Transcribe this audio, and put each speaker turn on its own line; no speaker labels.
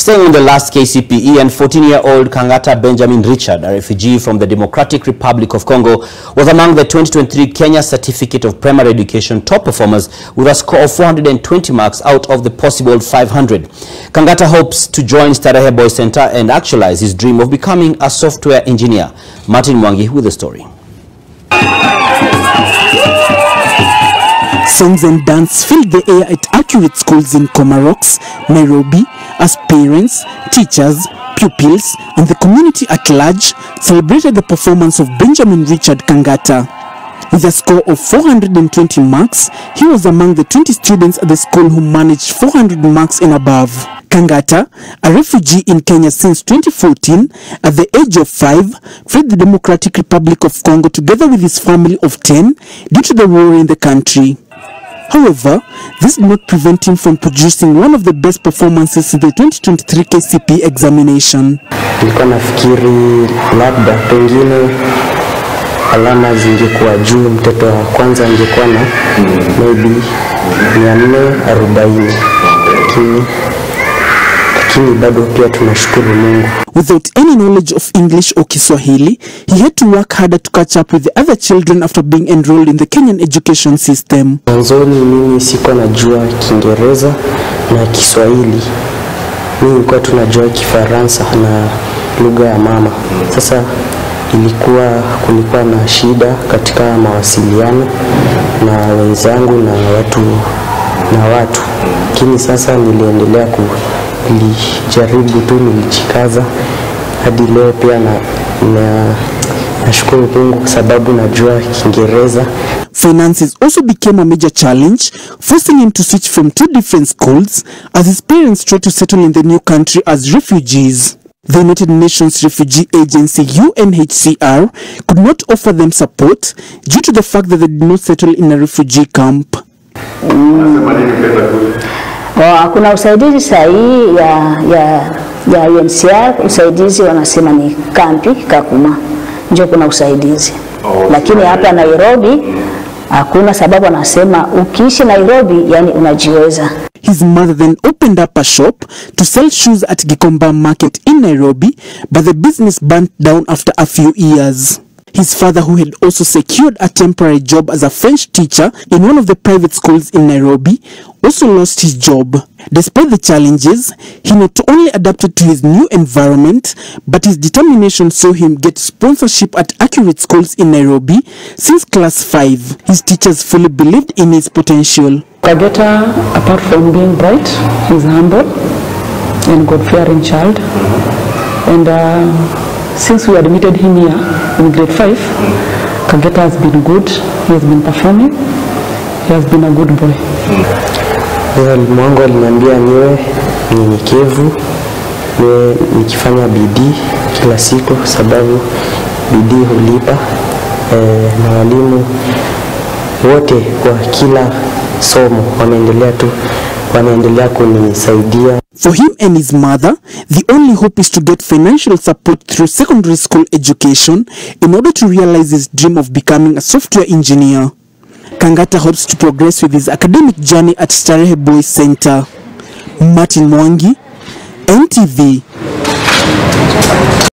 Staying on the last KCPE and 14-year-old Kangata Benjamin Richard, a refugee from the Democratic Republic of Congo, was among the 2023 Kenya Certificate of Primary Education top performers with a score of 420 marks out of the possible 500. Kangata hopes to join Starehe Boys Center and actualize his dream of becoming a software engineer. Martin Mwangi with the story.
Songs and dance filled the air at accurate schools in Comarox, Nairobi, as parents, teachers, pupils, and the community at large celebrated the performance of Benjamin Richard Kangata. With a score of 420 marks, he was among the 20 students at the school who managed 400 marks and above. Kangata, a refugee in Kenya since 2014, at the age of 5, fled the Democratic Republic of Congo together with his family of 10 due to the war in the country. However, this did not prevent him from producing one of the best performances in the 2023 KCP examination.
Nilikuwa nafikiri labda pengine alama zingekuwa juu, mtoto wa kwanza angekuwa na maybe mia nne arobaini lakini lakini bado pia tunashukuru Mungu.
Without any knowledge of English or Kiswahili, he had to work harder to catch up with the other children after being enrolled in the Kenyan education system.
Mwanzoni mimi sikuwa najua Kiingereza na Kiswahili, mimi nilikuwa tunajua Kifaransa na lugha ya mama. Sasa ilikuwa kulikuwa na shida katika mawasiliano na wenzangu na watu na watu, lakini sasa niliendelea ku nilijaribu tu, nilijikaza hadi leo pia na, na nashukuru Mungu kwa sababu najua Kiingereza.
Finances also became a major challenge, forcing him to switch from two different schools as his parents tried to settle in the new country as refugees. The United Nations Refugee Agency UNHCR could not offer them support due to the fact that they did not settle in a refugee camp.
Oh, kuna usaidizi sahihi ya, ya, ya UNHCR. Usaidizi wanasema ni kampi Kakuma, ndio kuna usaidizi oh, lakini hapa Nairobi hakuna, sababu anasema ukiishi Nairobi, yani unajiweza.
His mother then opened up a shop to sell shoes at Gikomba Market in Nairobi, but the business burnt down after a few years. His father, who had also secured a temporary job as a French teacher in one of the private schools in Nairobi, also lost his job. Despite the challenges, he not only adapted to his new environment, but his determination saw him get sponsorship at accurate schools in Nairobi since class 5. His teachers fully believed in his potential.
Kageta, apart from being bright, he's humble and God-fearing child. And uh, since we admitted him here in grade 5, Kageta has been good. He has been performing. He has been a good boy.
Mwalimu wangu aliniambia niwe mnyenyekevu, niwe nikifanya bidii kila siku, sababu bidii hulipa. E, na walimu wote kwa kila somo wanaendelea tu wanaendelea kunisaidia.
For him and his mother, the only hope is to get financial support through secondary school education in order to realize his dream of becoming a software engineer. Kangata hopes to progress with his academic journey at Starehe Boys Center. Martin Mwangi, NTV.